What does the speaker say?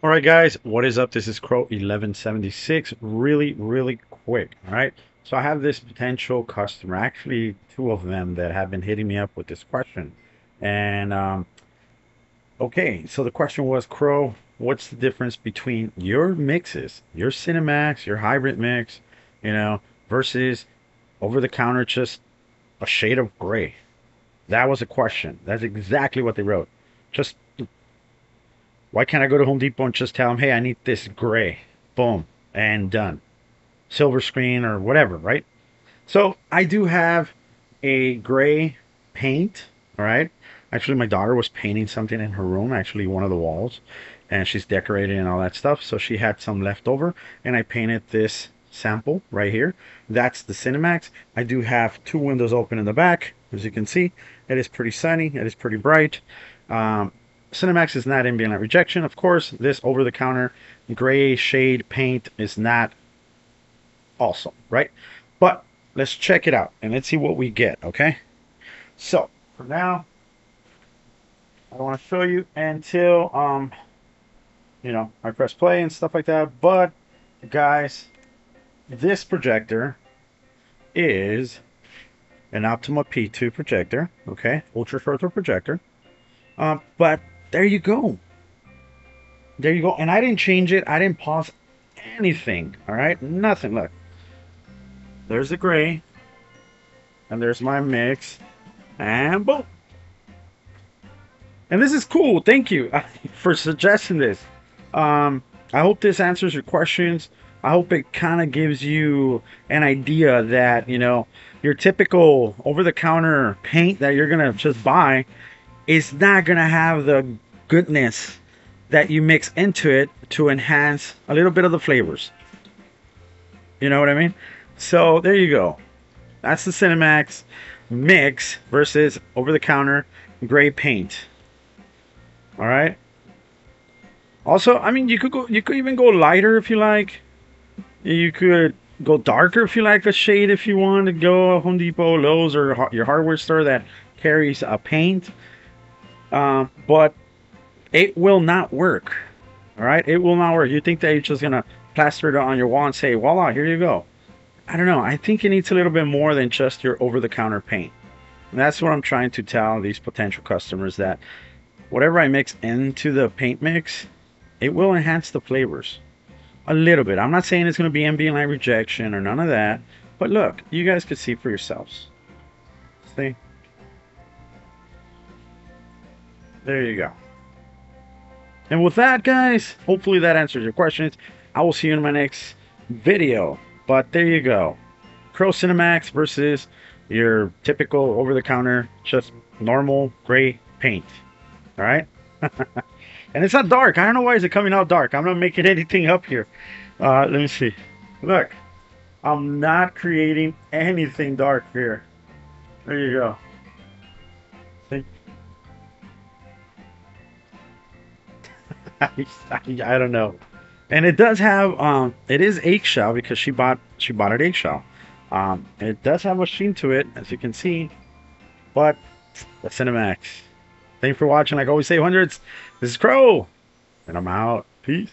All right, guys, what is up? This is Crow 1176. Really, really quick. All right. So I have this potential customer, actually two of them that have been hitting me up with this question. And um, okay, so the question was, Crow, what's the difference between your mixes, your Cinemax, your hybrid mix, you know, versus over the counter just a shade of gray? That was a question. That's exactly what they wrote. Just why can't I go to Home Depot and just tell them, hey, I need this gray? Boom, and done. Silver screen or whatever, right? So I do have a gray paint, all right? Actually, my daughter was painting something in her room, actually one of the walls, and she's decorating and all that stuff. So she had some left over, and I painted this sample right here. That's the Cinemax. I do have two windows open in the back, as you can see. It is pretty sunny. It is pretty bright. Um, Cinemax is not ambient light rejection. Of course, this over-the-counter gray shade paint is not awesome, right? But let's check it out and let's see what we get, okay? So, for now, I don't want to show you until, um, you know, I press play and stuff like that. But, guys, this projector is an Optoma P2 projector, okay? Ultra short projector. Um, but there you go. There you go. And I didn't change it. I didn't pause anything. All right. Nothing. Look. There's the gray. And there's my mix. And boom. And this is cool. Thank you for suggesting this. Um, I hope this answers your questions. I hope it kind of gives you an idea that, you know, your typical over the counter paint that you're going to just buy is not to have the goodness that you mix into it to enhance a little bit of the flavors. You know what I mean? So there you go. That's the Cinemax mix versus over the counter gray paint. All right. Also, I mean, you could go, you could even go lighter if you like. You could go darker if you like a shade. If you want to go Home Depot, Lowe's, or your hardware store that carries a paint. Um, but it will not work. All right, it will not work. You think that you're just gonna plaster it on your wall and say, "Voila, here you go." I don't know. I think it needs a little bit more than just your over-the-counter paint. And that's what I'm trying to tell these potential customers that whatever I mix into the paint mix, it will enhance the flavors a little bit. I'm not saying it's going to be ambient light rejection or none of that, but look, you guys could see for yourselves. See? There you go. And with that, guys, hopefully that answers your questions. I will see you in my next video. But there you go. Crow Cinemax versus your typical over-the-counter, just normal gray paint. All right? and it's not dark. I don't know why is it coming out dark. I'm not making anything up here. Uh, let me see. Look. I'm not creating anything dark here. There you go. I, I, don't know. And it does have um it is eggshell because she bought she bought it eggshell. Um it does have a sheen to it, as you can see. But the Cinemax. Thanks for watching. Like I always say hundreds. This is Crow. And I'm out. Peace.